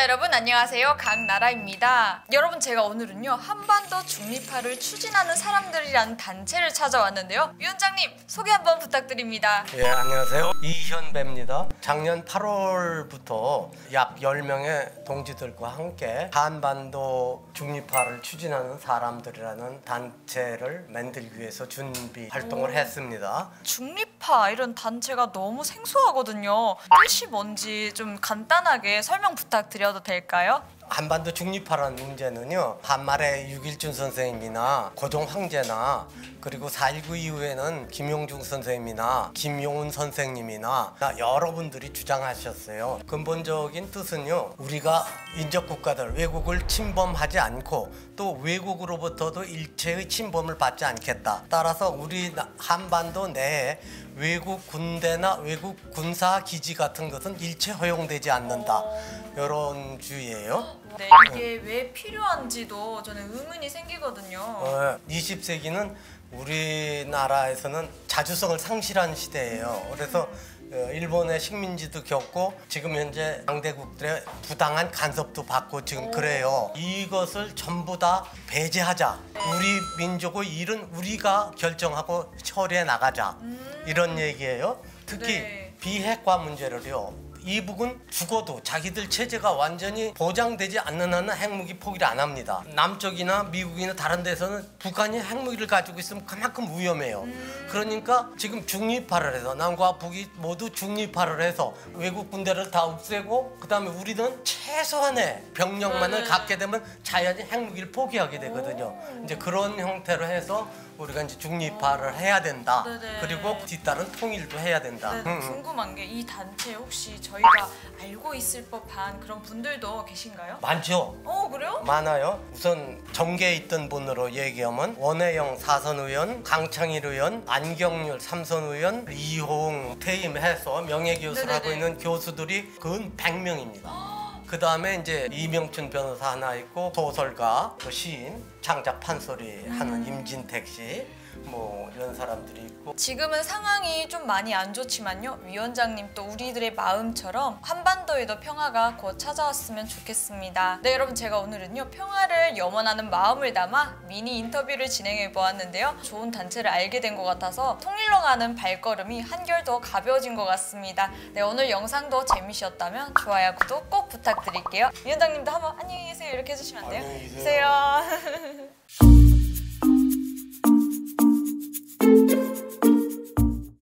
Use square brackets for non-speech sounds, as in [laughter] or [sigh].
여러분 안녕하세요 강나라입니다 여러분 제가 오늘은요 한반도 중립화를 추진하는 사람들이라는 단체를 찾아왔는데요 위원장님 소개 한번 부탁드립니다 예, 안녕하세요. 이현배입니다. 작년 8월부터 약 10명의 동지들과 함께 한반도 중립화를 추진하는 사람들이라는 단체를 만들기 위해서 준비 활동을 했습니다. 중립화 이런 단체가 너무 생소하거든요 뜻이 뭔지 좀 간단하게 설명 부탁드려 도 될까요? 한반도 중립화라는 문제는요 한말의 유길준 선생님이나 고종 황제나 그리고 4.19 이후에는 김용중 선생님이나 김용훈 선생님이나 여러분들이 주장하셨어요. 근본적인 뜻은요 우리가 인접국가들 외국을 침범하지 않고 또 외국으로부터도 일체의 침범을 받지 않겠다. 따라서 우리 나- 한반도 내에 외국 군대나 외국 군사 기지 같은 것은 일체 허용되지 않는다. 이런 주의예요. 네 이게 왜 필요한지도 저는 의문이 생기거든요 어, 20세기는 우리나라에서는 자주성을 상실한 시대예요. 그래서 어, 일본의 식민지도 겪고 지금 현재 상대국들의 부당한 간섭도 받고 지금 그래요. 이것을 전부 다 배제하자. 우리 민족의 일은 우리가 결정하고 처리해 나가자. 이런 얘기예요. 특히 네. 비핵화 문제를요. 이북은 죽어도 자기들 체제가 완전히 보장되지 않는 한은 핵무기 포기를 안 합니다. 남쪽이나 미국이나 다른 데서는 북한이 핵무기를 가지고 있으면 그만큼 위험해요. 그러니까 지금 중립화를 해서 남과 북이 모두 중립화를 해서 외국 군대를 다 없애고 그다음에 우리는 최소한의 병력만을 네. 갖게 되면 자연히 핵무기를 포기하게 되거든요. 이제 그런 형태로 해서 우리가 이제 중립화를 해야 된다. 네네. 그리고 뒤따른 통일도 해야 된다. 네, 음, 음. 궁금한 게 이 단체 혹시 저희 가 알고 있을 법한 그런 분들도 계신가요? 많죠. 어 그래요? 많아요. 우선 정계에 있던 분으로 얘기하면 원혜영 사선 의원, 강창일 의원, 안경률 삼선 의원, 이홍 퇴임해서 명예교수를 하고. 있는 교수들이 근 100명입니다. 그 다음에 이제 이명춘 변호사 하나 있고 소설가, 또 시인, 창작 판소리 하는 임진택 씨, 뭐 이런 사람들이 있고 지금은 상황이 좀 많이 안 좋지만요. 위원장님 또 우리들의 마음처럼 한반도에도 평화가 곧 찾아왔으면 좋겠습니다. 네, 여러분 제가 오늘은요. 평화를 염원하는 마음을 담아 미니 인터뷰를 진행해 보았는데요. 좋은 단체를 알게 된 것 같아서 통일로 가는 발걸음이 한결 더 가벼워진 것 같습니다. 네, 오늘 영상도 재미있었다면 좋아요, 구독 꼭 부탁드릴게요. 위원장님도 한번 안녕히 계세요 이렇게 해주시면 안 돼요? 안녕히 계세요. 계세요. [laughs]